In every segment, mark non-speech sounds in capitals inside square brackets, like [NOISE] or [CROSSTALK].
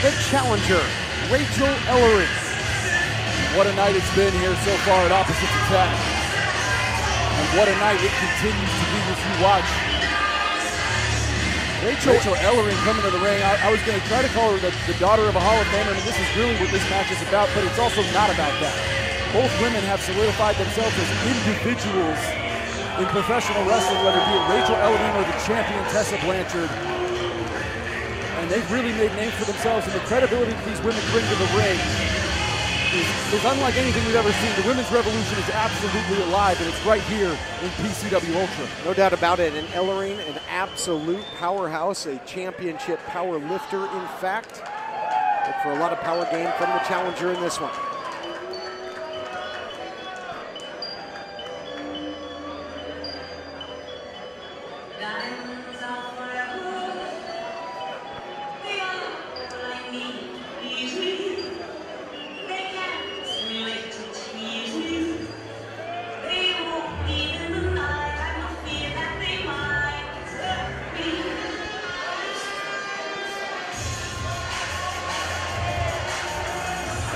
the challenger, Rachael Ellering. What a night it's been here so far at Opposites Attack. And what a night it continues to be as you watch. Rachael, Rachael Ellering coming to the ring. I, I was going to try to call her the, the daughter of a Hall of Famer, and this is really what this match is about, but it's also not about that. Both women have solidified themselves as individuals in professional wrestling, whether it be Rachael Ellering or the champion Tessa Blanchard. They've really made names for themselves, and the credibility that these women bring to the ring is, is, unlike anything we've ever seen. The women's revolution is absolutely alive, and it's right here in PCW Ultra. No doubt about it. And Ellering, an absolute powerhouse, a championship power lifter, in fact. Look for a lot of power gain from the challenger in this one.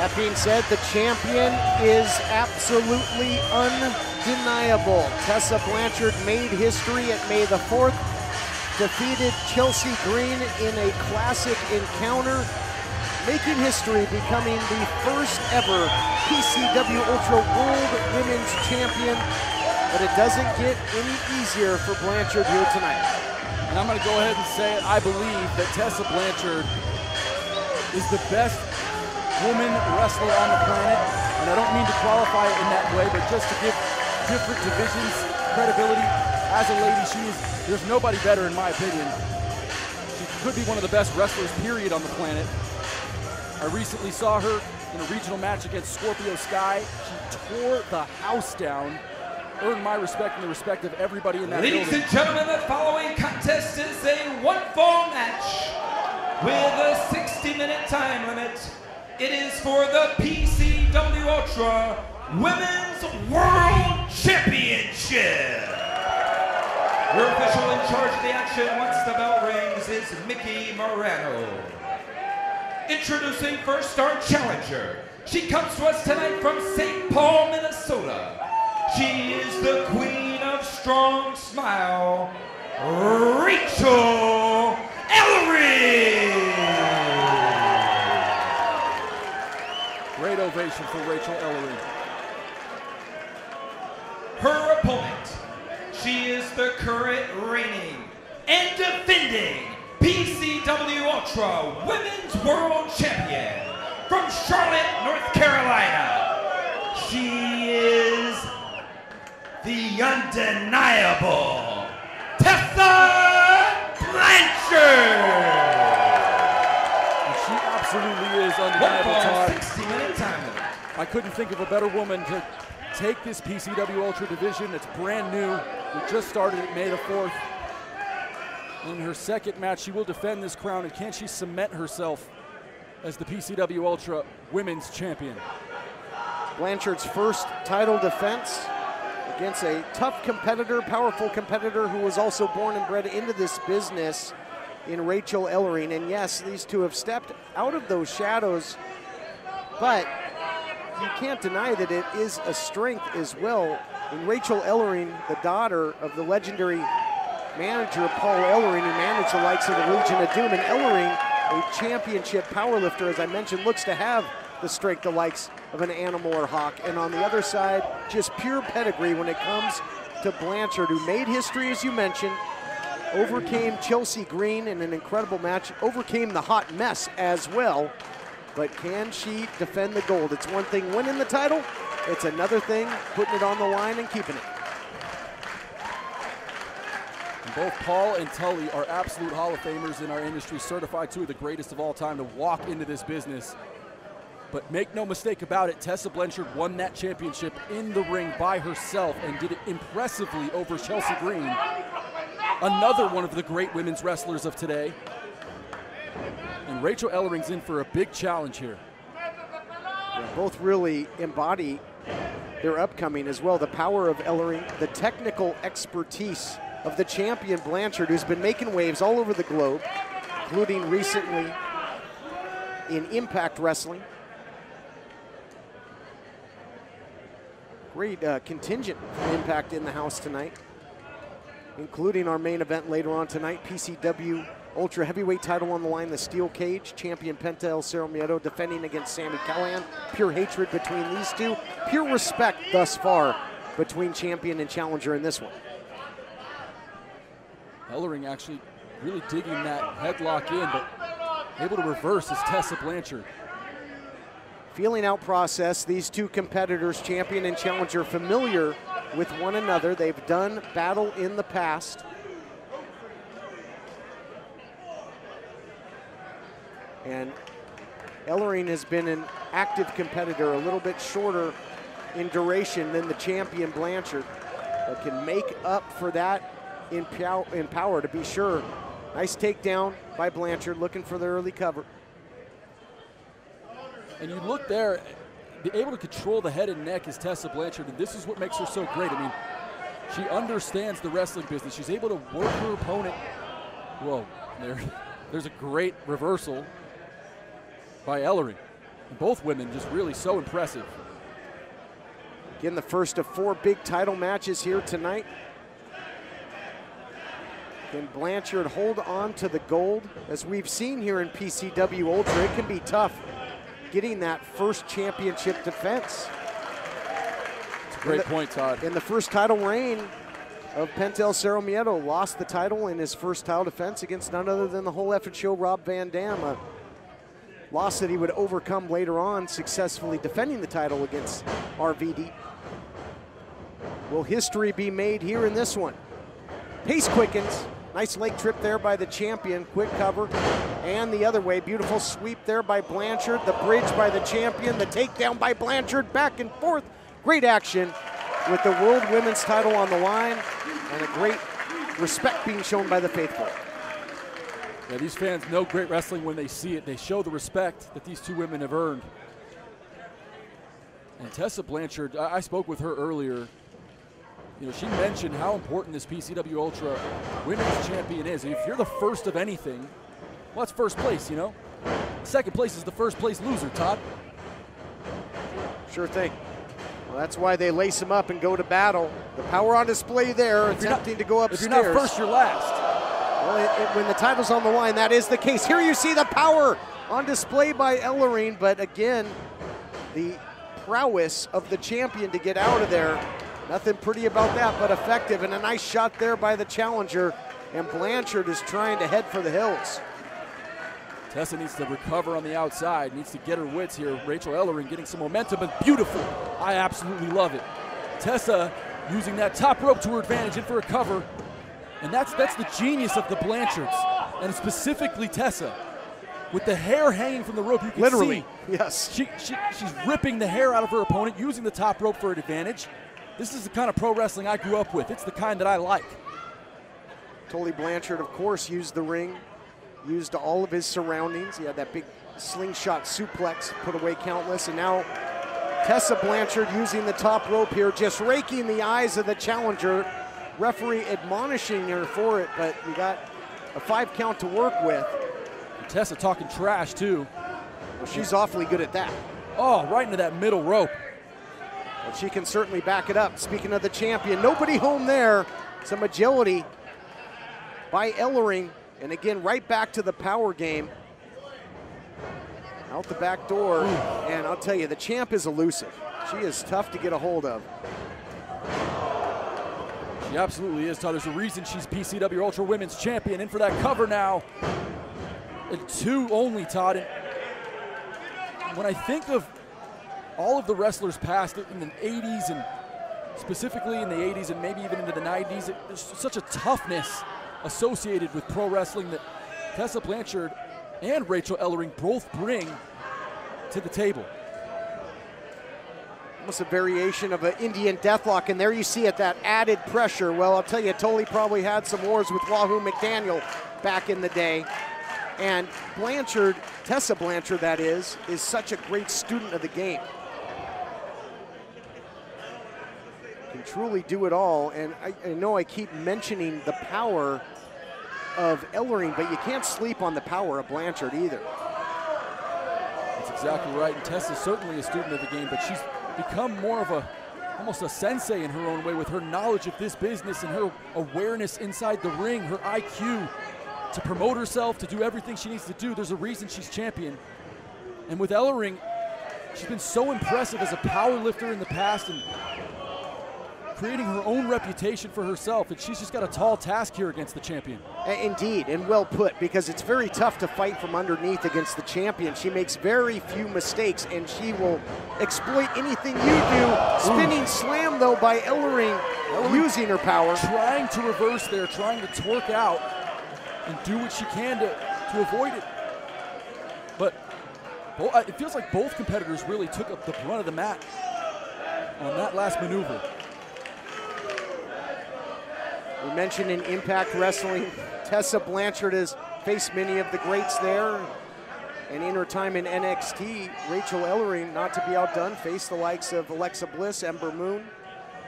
That being said, the champion is absolutely undeniable. Tessa Blanchard made history at May the 4th, defeated Chelsea Green in a classic encounter, making history, becoming the first ever PCW Ultra World Women's Champion. But it doesn't get any easier for Blanchard here tonight. And I'm going to go ahead and say it. I believe that Tessa Blanchard is the best woman wrestler on the planet, and I don't mean to qualify it in that way, but just to give different divisions credibility. As a lady, she is, there's nobody better in my opinion. She could be one of the best wrestlers, period, on the planet. I recently saw her in a regional match against Scorpio Sky. She tore the house down, earned my respect and the respect of everybody in that Ladies building. and gentlemen, the following contest is a one-fall match with a 60-minute time limit. It is for the PCW Ultra Women's World Championship. Your official in charge of the action once the bell rings is Mickey Morano. Introducing first our challenger. She comes to us tonight from St. Paul, Minnesota. She is the queen of strong style, Rachael Ellering. Ovation for Rachael Ellering. Her opponent, she is the current reigning and defending PCW Ultra Women's World Champion from Charlotte, North Carolina. She is the undeniable Tessa Blanchard. And she absolutely is undeniable, Todd. 60 minute time limit. I couldn't think of a better woman to take this PCW Ultra division. It's brand new. We just started it May the 4th. In her second match, she will defend this crown, and can she cement herself as the PCW Ultra Women's Champion? Blanchard's first title defense against a tough competitor, powerful competitor who was also born and bred into this business in Rachael Ellering. And yes, these two have stepped out of those shadows, but you can't deny that it is a strength as well. And Rachael Ellering, the daughter of the legendary manager Paul Ellering, who managed the likes of the Legion of Doom, and Ellering, a championship powerlifter, as I mentioned, looks to have the strength the likes of an Animal or Hawk. And on the other side, just pure pedigree when it comes to Blanchard, who made history, as you mentioned, overcame Chelsea Green in an incredible match, overcame the hot mess as well. But can she defend the gold? It's one thing winning the title, it's another thing putting it on the line and keeping it. Both Paul and Tully are absolute Hall of Famers in our industry, certified two of the greatest of all time to walk into this business. But make no mistake about it, Tessa Blanchard won that championship in the ring by herself and did it impressively over Chelsea Green, another one of the great women's wrestlers of today. And Rachael Ellering's in for a big challenge here. Yeah, both really embody their upcoming as well. The power of Ellering, the technical expertise of the champion Blanchard, who's been making waves all over the globe, including recently in Impact Wrestling. Great uh, contingent Impact in the house tonight, including our main event later on tonight, PCW Ultra Heavyweight title on the line, the Steel Cage. Champion Penta El Zero Miedo defending against Sami Callihan. Pure hatred between these two. Pure respect thus far between champion and challenger in this one. Ellering actually really digging that headlock in, but able to reverse is Tessa Blanchard. Feeling out process, these two competitors, champion and challenger, familiar with one another. They've done battle in the past. And Ellering has been an active competitor, a little bit shorter in duration than the champion Blanchard, but can make up for that in, pow in power to be sure. Nice takedown by Blanchard, looking for the early cover. And you look there, able to control the head and neck is Tessa Blanchard, and this is what makes her so great. I mean, she understands the wrestling business. She's able to work her opponent. Whoa, there, [LAUGHS] there's a great reversal by Ellery. Both women just really so impressive. Again, the first of four big title matches here tonight. Can Blanchard hold on to the gold? As we've seen here in PCW Ultra, it can be tough getting that first championship defense. It's a great the, point, Todd. In the first title reign of Penta El Zero Miedo, lost the title in his first title defense against none other than the Whole F'n Show, Rob Van Dam. Loss that he would overcome later on, successfully defending the title against RVD. Will history be made here in this one? Pace quickens. Nice leg trip there by the champion. Quick cover. And the other way. Beautiful sweep there by Blanchard. The bridge by the champion. The takedown by Blanchard. Back and forth. Great action with the World Women's title on the line. And a great respect being shown by the faithful. Yeah, these fans know great wrestling when they see it. They show the respect that these two women have earned. And Tessa Blanchard, I, I spoke with her earlier you know, she mentioned how important this PCW Ultra Women's Champion is. If you're the first of anything, well, that's first place, you know? Second place is the first place loser, Todd. Sure thing. Well, that's why they lace them up and go to battle. The power on display there, if attempting not, to go upstairs. If you're not first, you're last. Well, it, it, when the title's on the line, that is the case. Here you see the power on display by Ellering, but again, the prowess of the champion to get out of there Nothing pretty about that, but effective. And a nice shot there by the challenger. And Blanchard is trying to head for the hills. Tessa needs to recover on the outside, needs to get her wits here. Rachael Ellering getting some momentum, but beautiful. I absolutely love it. Tessa using that top rope to her advantage in for a cover. And that's that's the genius of the Blanchards, and specifically Tessa. With the hair hanging from the rope, you can Literally, see. yes. She, she, she's ripping the hair out of her opponent, using the top rope for an advantage. This is the kind of pro wrestling I grew up with. It's the kind that I like. Tully Blanchard, of course, used the ring, used all of his surroundings. He had that big slingshot suplex, put away countless, and now Tessa Blanchard using the top rope here, just raking the eyes of the challenger. Referee admonishing her for it, but you got a five count to work with. Tessa talking trash, too. Well, she's awfully good at that. Oh, right into that middle rope. But she can certainly back it up. Speaking of the champion, nobody home there. Some agility by Ellering. And again, right back to the power game. Out the back door. And I'll tell you, the champ is elusive. She is tough to get a hold of. She absolutely is, Todd. There's a reason she's PCW Ultra Women's Champion. In for that cover now. And two only, Todd. And when I think of all of the wrestlers past in the 80s and specifically in the 80s and maybe even into the 90s, it, there's such a toughness associated with pro wrestling that Tessa Blanchard and Rachael Ellering both bring to the table. Almost a variation of an Indian deathlock, and there you see it, that added pressure. Well, I'll tell you, Tully probably had some wars with Wahoo McDaniel back in the day. And Blanchard, Tessa Blanchard, that is, is such a great student of the game. can truly do it all. And I, I know I keep mentioning the power of Ellering, but you can't sleep on the power of Blanchard either. That's exactly right. And Tessa's certainly a student of the game, but she's become more of a almost a sensei in her own way with her knowledge of this business and her awareness inside the ring, her IQ to promote herself, to do everything she needs to do. There's a reason she's champion. And with Ellering, she's been so impressive as a power lifter in the past and creating her own reputation for herself, and she's just got a tall task here against the champion. Indeed, and well put, because it's very tough to fight from underneath against the champion. She makes very few mistakes, and she will exploit anything you do. Spinning Ooh. slam, though, by Ellering, Ellering using her power. Trying to reverse there, trying to torque out and do what she can to, to avoid it. But uh, it feels like both competitors really took up the brunt of the mat on that last maneuver. We mentioned in Impact Wrestling, [LAUGHS] Tessa Blanchard has faced many of the greats there. And in her time in NXT, Rachael Ellering, not to be outdone, faced the likes of Alexa Bliss, Ember Moon,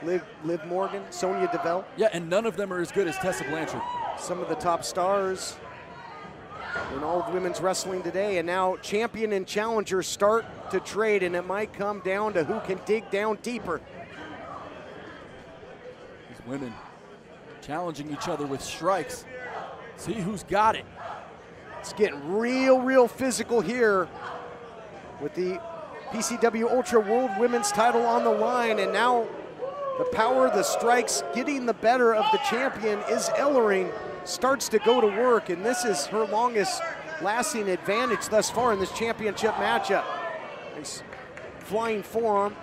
Liv, Liv Morgan, Sonya Deville. Yeah, and none of them are as good as Tessa Blanchard. Some of the top stars in all of women's wrestling today. And now champion and challenger start to trade, and it might come down to who can dig down deeper. These women challenging each other with strikes. See who's got it. It's getting real, real physical here with the PCW Ultra World Women's title on the line. And now the power, the strikes, getting the better of the champion is Ellering. Starts to go to work, and this is her longest lasting advantage thus far in this championship matchup. Nice flying forearm.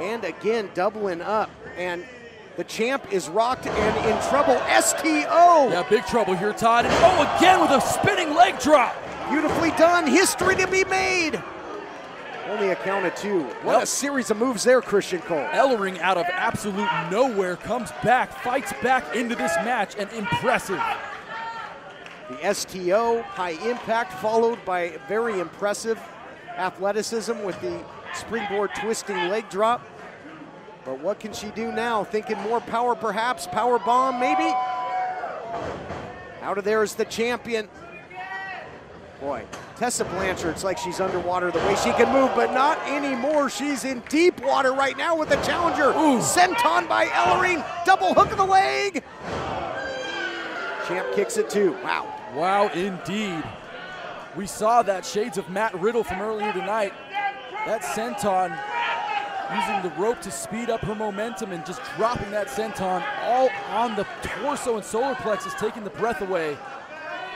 And again, doubling up. And the champ is rocked and in trouble. STO. Yeah, big trouble here, Todd. And oh, again with a spinning leg drop. Beautifully done. History to be made. Only a count of two. What a series of moves there, Christian Cole. Ellering out of absolute nowhere comes back, fights back into this match, and impressive. The STO, high impact, followed by very impressive athleticism with the springboard twisting leg drop. But what can she do now? Thinking more power perhaps, power bomb maybe? Out of there is the champion. Boy, Tessa Blanchard, it's like she's underwater the way she can move, but not anymore. She's in deep water right now with the challenger. Ooh. Senton by Ellering, double hook of the leg. Champ kicks it too, wow. Wow, indeed. We saw that shades of Matt Riddle from earlier tonight. That senton using the rope to speed up her momentum and just dropping that senton all on the torso and solar plexus, taking the breath away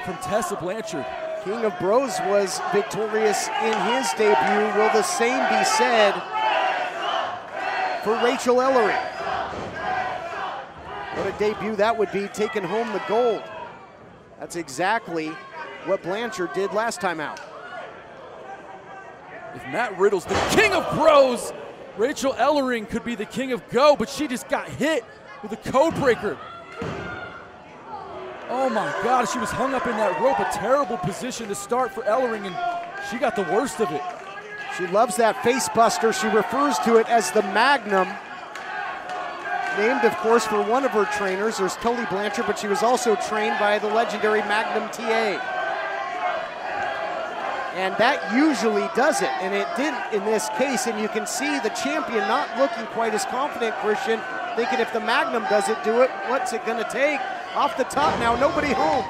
from Tessa Blanchard. King of Bros was victorious in his debut. Will the same be said for Rachael Ellery? What a debut that would be, taking home the gold. That's exactly what Blanchard did last time out. If Matt Riddle's the king of bros, Rachael Ellering could be the king of go, but she just got hit with a code breaker. Oh my God, she was hung up in that rope, a terrible position to start for Ellering, and she got the worst of it. She loves that face buster. She refers to it as the Magnum. Named, of course, for one of her trainers. There's Tully Blanchard, but she was also trained by the legendary Magnum TA. And that usually does it, and it didn't in this case. And you can see the champion not looking quite as confident, Christian, thinking if the Magnum doesn't do it, what's it gonna take? Off the top now, nobody home.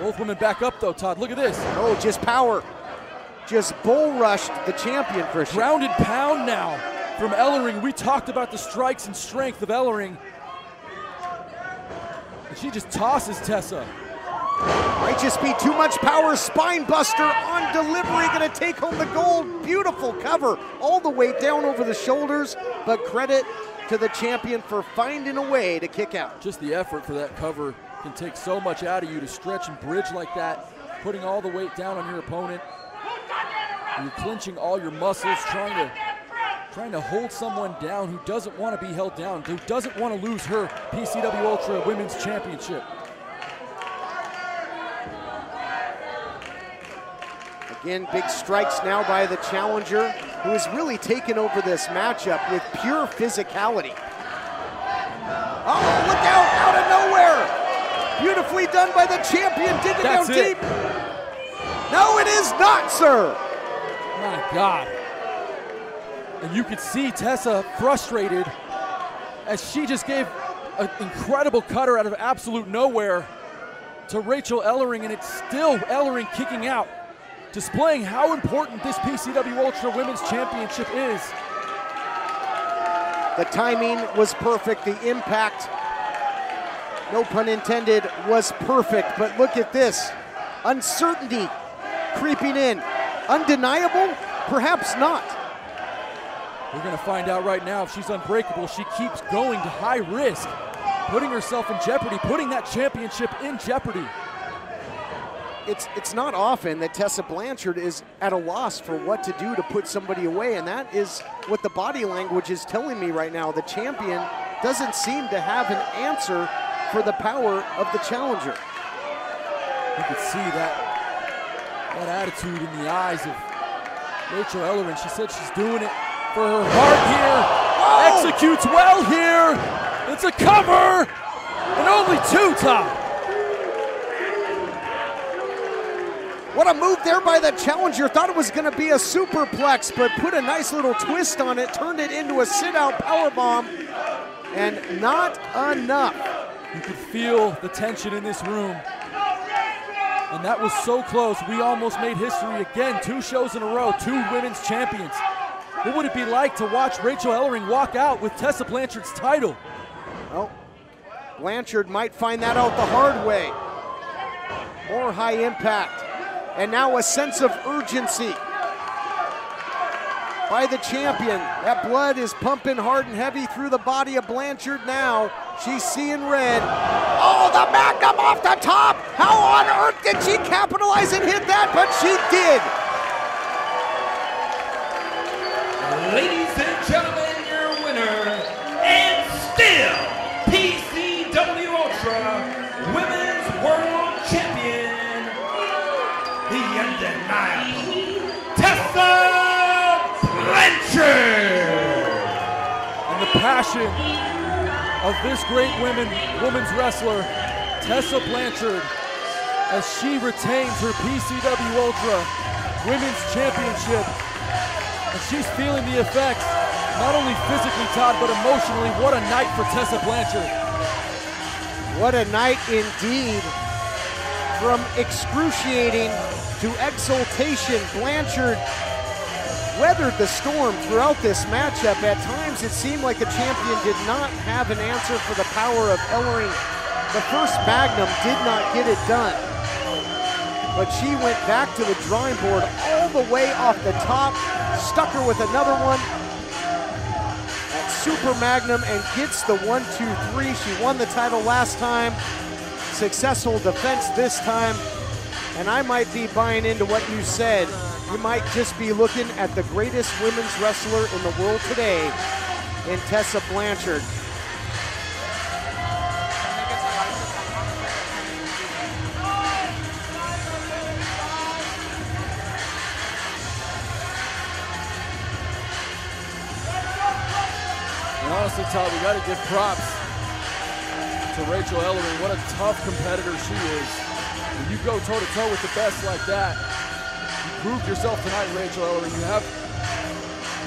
Both women back up though, Todd. Look at this. Oh, just power. Just bull rushed the champion, Christian. Grounded pound now from Ellering. We talked about the strikes and strength of Ellering. And she just tosses Tessa. Might just be too much power. Spine buster on delivery, gonna take home the gold. Beautiful cover, all the way down over the shoulders, but credit to the champion for finding a way to kick out. Just the effort for that cover can take so much out of you to stretch and bridge like that, putting all the weight down on your opponent. You're clenching all your muscles, trying to trying to hold someone down who doesn't want to be held down, who doesn't want to lose her PCW Ultra Women's Championship. Again, big strikes now by the challenger, who has really taken over this matchup with pure physicality. Oh, look out, out of nowhere! Beautifully done by the champion, digging That's down it. deep. No, it is not, sir. My God. And you could see Tessa frustrated as she just gave an incredible cutter out of absolute nowhere to Rachael Ellering, and it's still Ellering kicking out, displaying how important this PCW Ultra Women's Championship is. The timing was perfect. The impact, no pun intended, was perfect. But look at this uncertainty creeping in. Undeniable? Perhaps not. We're going to find out right now if she's unbreakable. She keeps going to high risk, putting herself in jeopardy, putting that championship in jeopardy. It's, it's not often that Tessa Blanchard is at a loss for what to do to put somebody away, and that is what the body language is telling me right now. The champion doesn't seem to have an answer for the power of the challenger. You can see that, that attitude in the eyes of Rachael Ellering. She said she's doing it for her heart here. Oh! Executes well here. It's a cover. And only two top. What a move there by the challenger. Thought it was going to be a superplex, but put a nice little twist on it, turned it into a sit-out power bomb, and not enough. You could feel the tension in this room. And that was so close. We almost made history again. Two shows in a row, two women's champions. What would it be like to watch Rachael Ellering walk out with Tessa Blanchard's title? Well, Blanchard might find that out the hard way. More high impact and now a sense of urgency by the champion. That blood is pumping hard and heavy through the body of Blanchard now. She's seeing red. Oh, the magnum off the top! How on earth did she capitalize and hit that? But she did. Of this great women, women's wrestler, Tessa Blanchard, as she retains her PCW Ultra Women's Championship. And she's feeling the effects, not only physically, Todd, but emotionally. What a night for Tessa Blanchard. What a night indeed. From excruciating to exultation, Blanchard weathered the storm throughout this matchup. At times, it seemed like the champion did not have an answer for the power of Ellering. The first Magnum did not get it done. But she went back to the drawing board all the way off the top, stuck her with another one at Super Magnum and gets the one, two, three. She won the title last time. Successful defense this time. And I might be buying into what you said. You might just be looking at the greatest women's wrestler in the world today in Tessa Blanchard. And honestly, Todd, we got to give props to Rachael Ellering. What a tough competitor she is. When you go toe to toe with the best like that, proved yourself tonight, Rachael Ellering. You have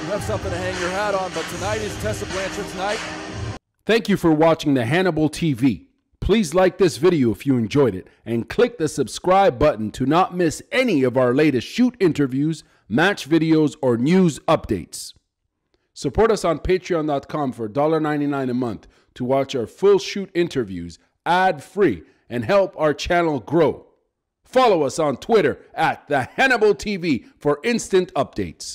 you have something to hang your hat on, but tonight is Tessa Blanchard's night. Thank you for watching the Hannibal TV. Please like this video if you enjoyed it and click the subscribe button to not miss any of our latest shoot interviews, match videos, or news updates. Support us on patreon.com for $1.99 a month to watch our full shoot interviews ad free and help our channel grow. Follow us on Twitter at the Hannibal TV for instant updates.